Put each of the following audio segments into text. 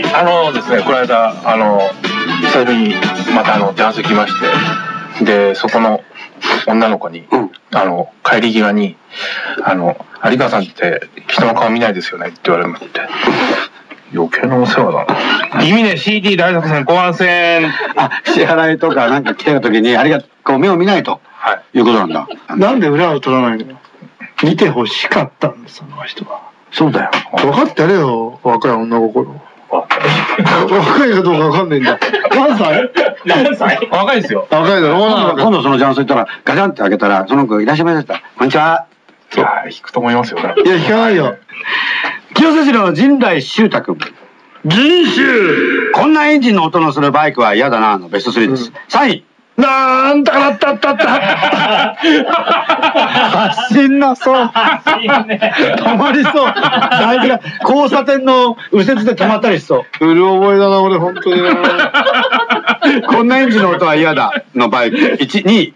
はい、あのですね、この間、あの、久しぶりにまたあの、男性来まして、で、そこの女の子に、うんあの、帰り際に、あの、有川さんって人の顔見ないですよねって言われまして、余計なお世話だな。意味ね、CD 大作戦後半戦。あ、支払いとかなんか来てる時に、ありがとう、こう目を見ないとはい。いうことなんだ。なんで裏を取らないの？よ。見てほしかったんです、その人は。そうだよ。分かってやれよ、若い女心。若いかどうか分かんないんだ。何歳？何歳？若いですよ。若いだろ？今度その雀荘行ったら、ガチャンって開けたら、その子いらっしゃいませって言った？ら、こんにちは。いやー、引くと思いますよ。いや、聞かないよ。清瀬市の陣内修太君。人種こんなエンジンの音のするバイクは嫌だな、のベスト3です。3位。なんだからったったった発信なそう。止まりそう。大事な。交差点の右折で止まったりしそう。うる覚えだな、俺、本当にな。こんなエンジンの音は嫌だ、のバイク。1、2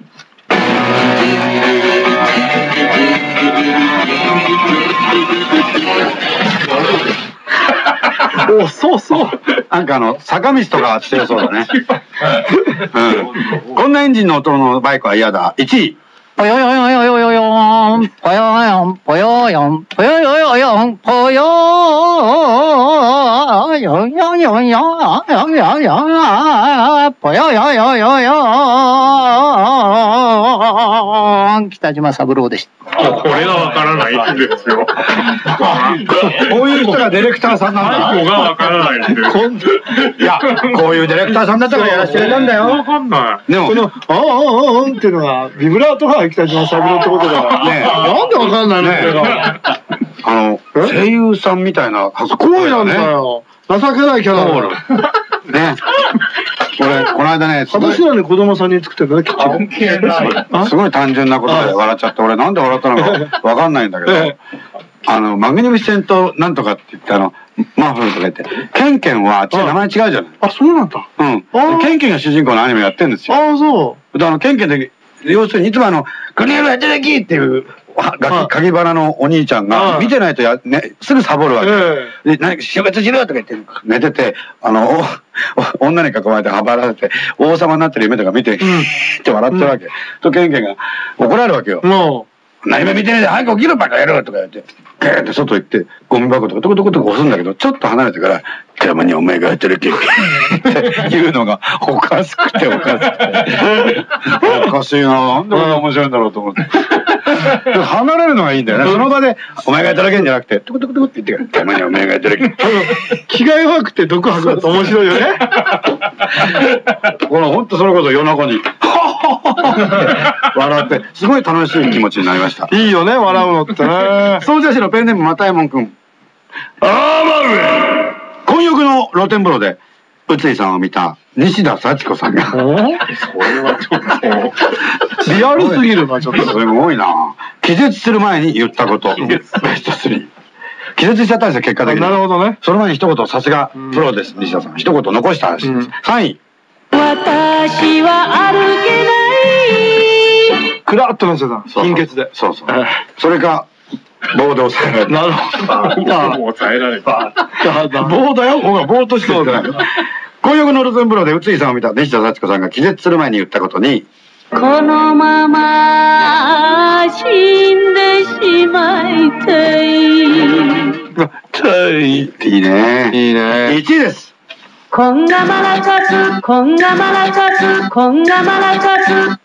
なんかあの、坂道とか強そうだね。うん。こんなエンジンの音のバイクは嫌だ。1位。ぽよよよよよよよん、ぽよよん、ぽよよん、ぽよよよよん、ぽよよよよよよよよよぽよよよよよん、北島三郎でした。これがわからないんですよ。こういう人がディレクターさんなんだ。がわからないんですいや、こういうディレクターさんだったからやらせてくれたんだよ。かんない。でもこ、の、ああ、ああ、ああっていうのが、ビブラートが北島三郎ってことだから。ねえなんでわかんない。あの、声優さんみたいな初声なんだよ。情けないキャラだから。ね。俺、この間ね、私らに子供さんに作ってんだね、きっちり。関係ない。すごい単純なことで笑っちゃって、俺なんで笑ったのか わかんないんだけどえ、あの、マグニフィセントなんとかって言って、あの、マフルとか言って、ケンケンはあっちで名前違うじゃない。あ、そうなんだ。うん。ケンケンが主人公のアニメやってんですよ。ああ、そう。で、あの、ケンケンで、要するにいつもあの、クリームやってるきっていう、はガはいキ、鍵腹のお兄ちゃんが、はい見てないとや、ね、すぐサボるわけ。えで、何か、正月しろとか言って、寝てて、あの、女に囲まれて、はばられて、王様になってる夢とか見て、ヒーって笑ってるわけ。と、ケンケンが怒られるわけよえ。。も何も見てないで、早く起きろバカ野郎とか言って、ゲーって外行って、ゴミ箱とかトコトコトコ押すんだけど、ちょっと離れてから、たまにお前がやってるけって 言うのが、おかしくておかしくて。おかしいななんでこんな面白いんだろうと思って。で離れるのがいいんだよね。その場で、お前がやってるけんじゃなくて、トコトコトコって言ってたまにお前がやってるけん。う、気が弱くて毒吐くだと面白いよね。この、ほんとそれこそ夜中に、笑って、すごい楽しい気持ちになりました。いいよね、笑うのってね。総社市のペンネーム、又右衛門くん。あーまう混浴の露天風呂で、宇津井さんを見た西田幸子さんが。それはちょっと。リアルすぎるな、ちょっと。すごいな気絶する前に言ったこと。ベスト3。気絶しちゃったんですよ、結果的に。なるほどね。その前に一言、さすがプロです、西田さん。一言残したらしいです。うん3位。私は歩けない。クラッとなっちゃった。貧血で。そうそう。それか、棒で押さえられる。なるほど。抑えられた。棒だよ、ほら、棒としてない。混浴の露天風呂で宇津井さんを見た西田幸子さんが気絶する前に言ったことに、このまま死んでしまいたい。いいね。いいね。1位です。こんがまらかつ、こんがまらかつ、こんがまらかつ。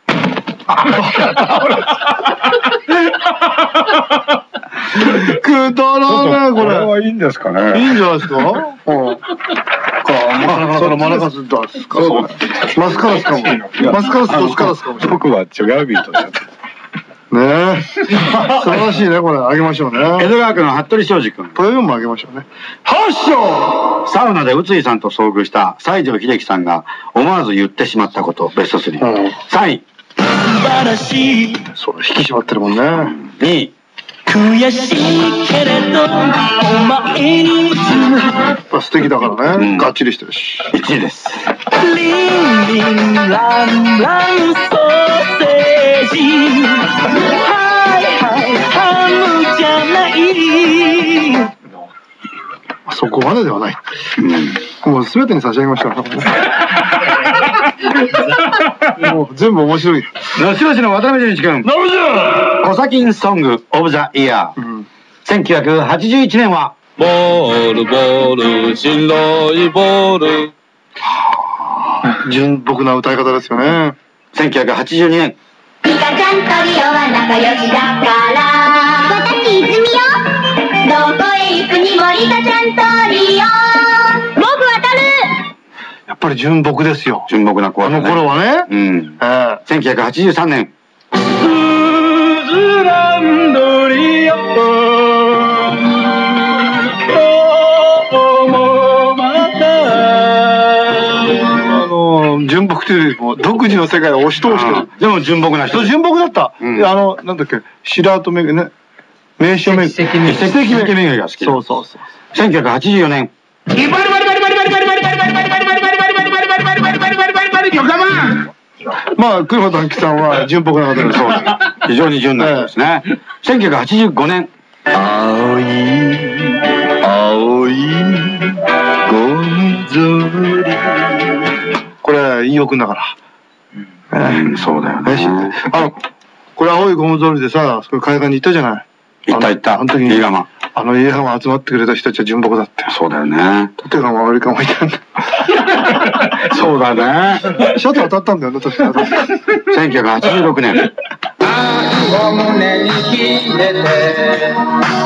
くだらない、これ。はいいんですかいね。いんじゃないですか？うん。か、そのマラカスどうですかマスカラスかも。マスカラスとスカラスかもしれない。僕は違うビートた。ねえ。素晴らしいね、これ。あげましょうね。江戸川区の服部昌司君。これもあげましょうね。発祥サウナで宇津井さんと遭遇した西城秀樹さんが思わず言ってしまったこと、ベスト3。うん3位。そう、引き締まってるもんね。2位。悔しいけれど、お前にやっぱ素敵だからうんね。がっちりしてるし。1位です。リンリンランランソーセージはいはいハムじゃないそこまでではない。もう全てに差し上げました。もう全部面白い。のしろしの渡辺淳一君。コサキンソングオブザイヤー。うん。1981年は、ボール、ボール、白いボール。純朴な歌い方ですよね。1982年。ミカちゃんトリオは仲良しだから私泉よどこへ行くにもリカちゃんトリオっぱり純朴ですよ。純朴な子あの頃はね。うん。ええ1983年。スズランドリ純朴というよりも、独自の世界を押し通してる。でも純朴な人。純朴だった。うんであの、なんだっけ、白跡めぐね、名所めぐ。奇跡めぐが好き。そうそうそう。1984年。まあ、黒田明さんは純朴な方です。そう非常に純な人ですね。1985年。青い、青い、ゴミぞり。これ、飯尾くんだから。うん、そうだよね、あの、これ青いゴム通りでさ、そこ海岸に行ったじゃない。行った行った。あの時にあの家浜集まってくれた人たちは純朴だって。そうだよね。縦が回りかもいたんだ。そうだね。シャツ当たったんだよね、確か。1986年。を胸に秘めて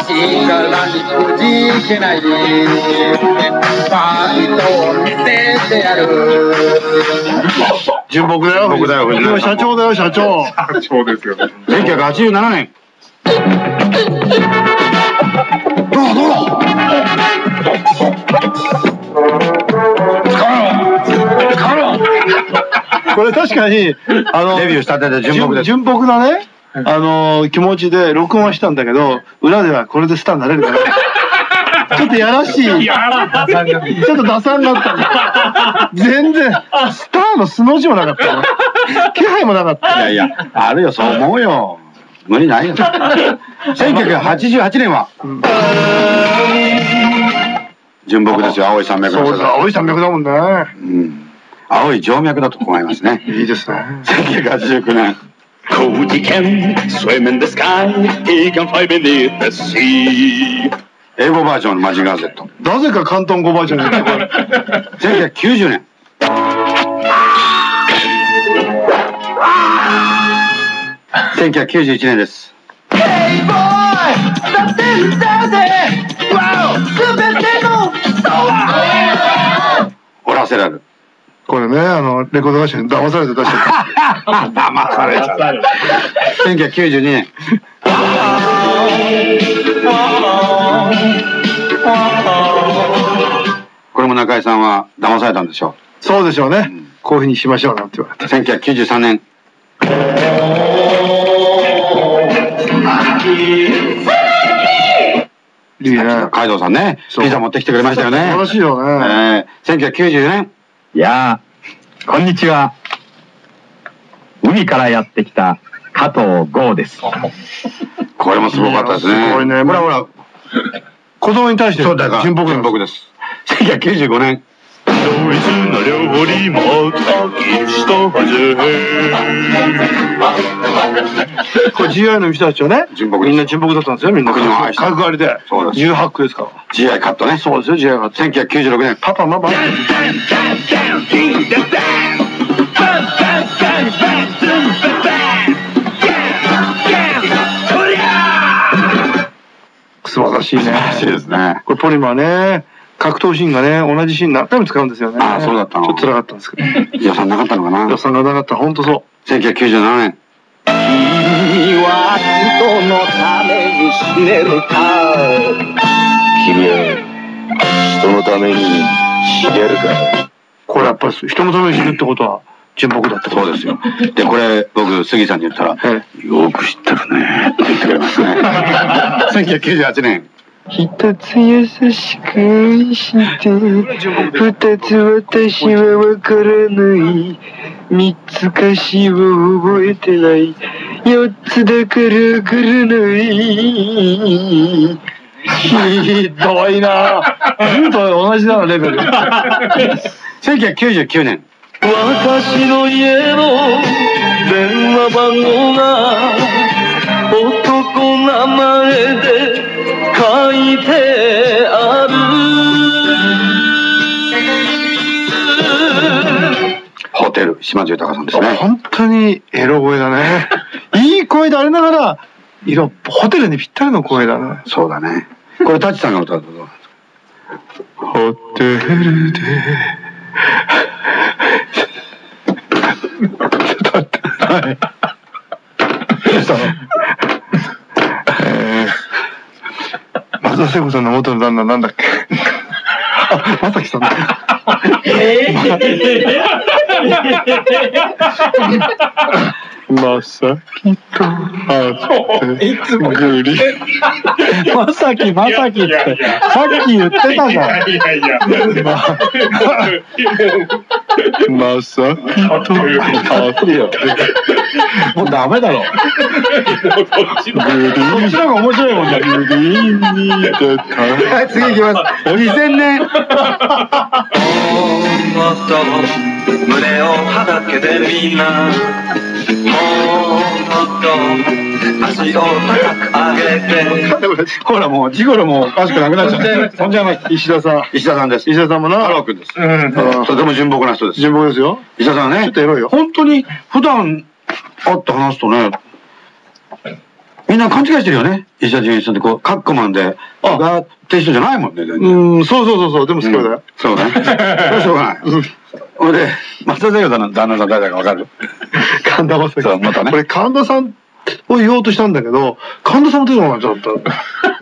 力にくじけないファイトを見せてやる純朴だよ。純朴だよ今社長だよ、社長。そうですよね。1987年。これ確かに、あの、デビューしたてで純朴です。純朴なね、あの気持ちで録音はしたんだけど、裏ではこれでスターになれるから。ちょっとやらしい。ちょっと打算があったんだ。全然、スターの素の字もなかったよ。気配もなかった。いやいや、あるよ、そう思うよ。無理ないよ。1988年は、純朴ですよ、青い山脈のそうだ、人だ。青い山脈だもんね。うん。青い静脈だと思いますね。いいですね。1989年。Cody can swim in the sky He can fly beneath the sea 英語バージョンのマジンガー Z。なぜか関東5バージョンに言ってこれ1990年。1991年です。オラセラル。これね、あの、レコード会社に騙されて出しちゃった。騙されちゃった。1992年。これも中井さんは騙されたんでしょそうでしょうねん。こういうふうにしましょうなんて言われて。う。1993年。いいね。海道さんね、そうピザ持ってきてくれましたよね。素晴らしいよね。えー、1994年。いやー、こんにちは。海からやってきた加藤剛です。これもすごかったですね。すごいねほらほら。子供に対してそうだか？ら純朴純朴です。1995年。ドイツの料理も一味 これ GI の人たちはね、みんな純朴だったんですよ、みんな。角刈りで。そうです18区ですから。GI カットね。そうですよ、GI が。1996年。パパ、ママ。素晴らしいね。らしいですね。これポリマーね、格闘シーンがね、同じシーン何回も使うんですよね。あそうだったのちょっと辛かったんですけど。予算なかったのかな予算がなかったら本当そう。1997年。君は人のために死ねるか君は人のために死ねるかこれやっぱり人のために死ぬってことは純朴だってことそうですよ。で、これ、僕、杉さんに言ったら、えよく知ってるね、って言ってくれましたね。1998年。一つ優しく愛して、二つ私はわからない。三つ歌詞を覚えてない。四つだからわからない。ひどいなずっと同じなレベル。1999年。私の家の島津豊さんですね。本当にエロ声だね。いい声でありながら、色、ホテルにぴったりの声だね。そうだね。これ、タッチさんが歌うとどうなんですか？ホテルで。ちょっと待って。はい。どうしたのえー、松田聖子さんの元の旦那なんだっけ？あ、まさきさんだ。まさきと会ってぐり。まさき、まさきって、さっき言ってたじゃん。いやいや。まさきと会ってもうダメだろ。グリーン。こっちの方が面白いもんね。グリーンに出た。はい、次行きます。2000年。もっと胸をはだけてみんなもっと足を高く上げてほらもう、ジゴロもおかしくなくなっちゃう。飛んじゃいま。石田さん。石田さんです。石田さんもな。太郎くんです。うん。とても純朴な人です。人望ですよ。石田さんはね。ちょっとエロいよ本当に、普段会って話すとね、みんな勘違いしてるよね。石田純一さんってこう、カックマンで、あがって人じゃないもんね、全然。うん、そうそうそうそう。でも好きだよ。そうね。しょうがない。ほいで、松田聖子さんの旦那さん誰だかわかる？神田正輝。そうまたねこれ神田さんを言おうとしたんだけど、神田さんも出てこなかった。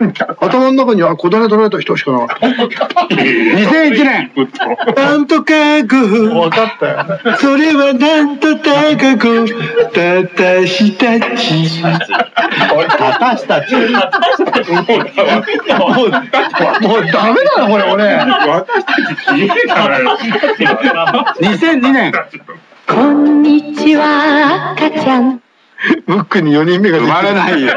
頭の中には小種取られた人しかなかった。?2001 年。なんとかく。分かったよ。それはなんと高く、私たち。私たち。もう、もうダメだな、これ、俺。私たち消えから2002年。こんにちは、赤ちゃん。ムックに4人目が生まれないよ。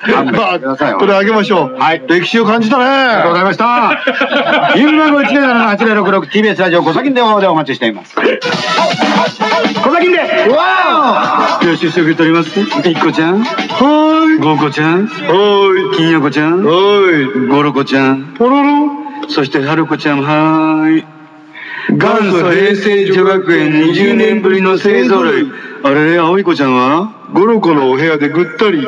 勘弁してくださいよ。これあげましょう。はい歴史を感じたね。ありがとうございました。ユンマゴ107-8066 TBS ラジオ小崎電話でお待ちしています。小崎でわー取ります。いっこちゃん。はーコちゃん。はい。金横ちゃん。はい。ゴロコちゃん。ポロロ。そして春子ちゃん。はーい。元祖平成女学園20年ぶりの勢揃い。あれ、葵子ちゃんはゴロコのお部屋でぐったり。